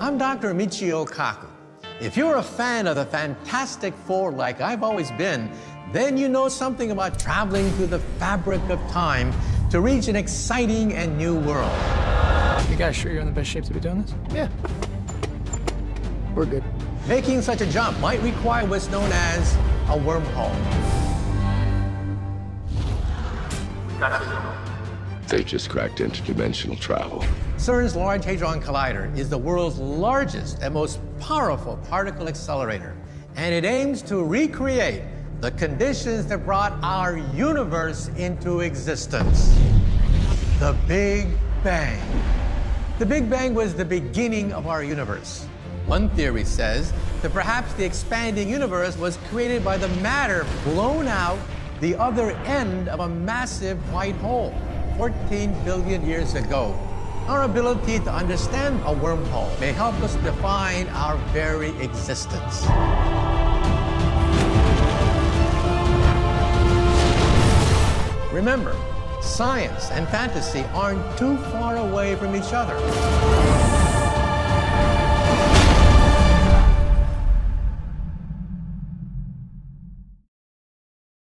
I'm Dr. Michio Kaku. If you're a fan of the Fantastic Four like I've always been, then you know something about traveling through the fabric of time to reach an exciting and new world. You guys sure you're in the best shape to be doing this? Yeah. We're good. Making such a jump might require what's known as a wormhole. They just cracked interdimensional travel. CERN's Large Hadron Collider is the world's largest and most powerful particle accelerator, and it aims to recreate the conditions that brought our universe into existence. The Big Bang. The Big Bang was the beginning of our universe. One theory says that perhaps the expanding universe was created by the matter blown out the other end of a massive white hole 14 billion years ago. Our ability to understand a wormhole may help us define our very existence. Remember, science and fantasy aren't too far away from each other.